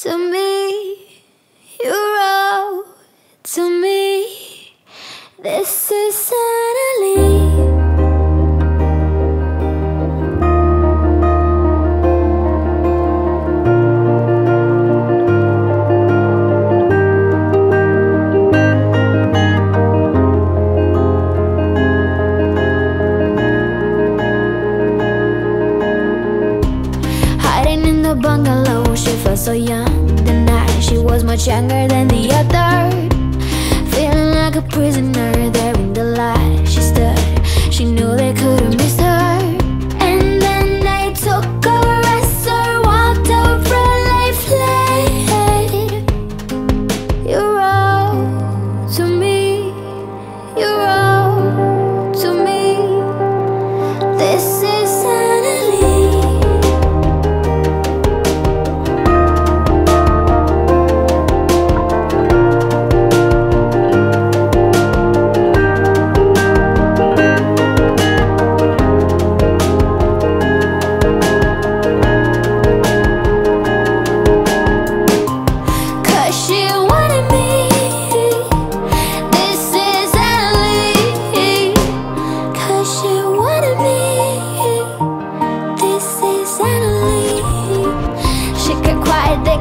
to me. You wrote to me. This is suddenly. bungalow felt so young. The night She was much younger than the other. Feeling like a prisoner.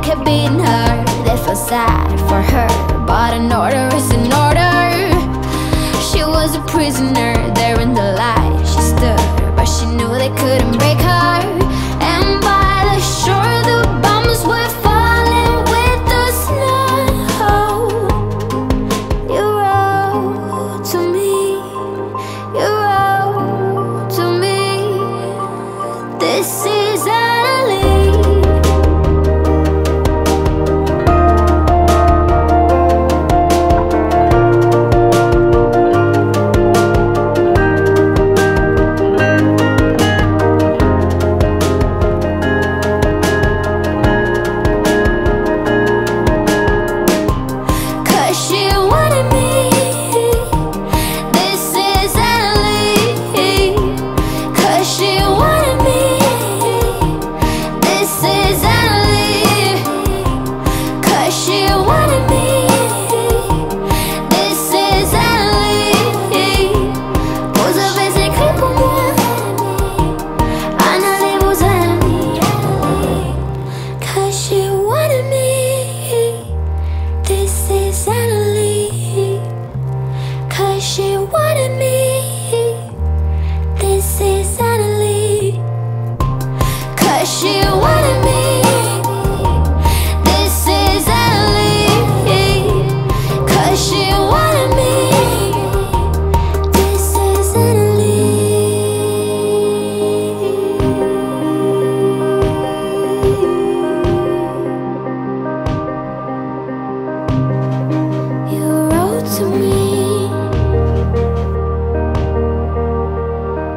have been hurt They felt sad for her But an order is an order. She was a prisoner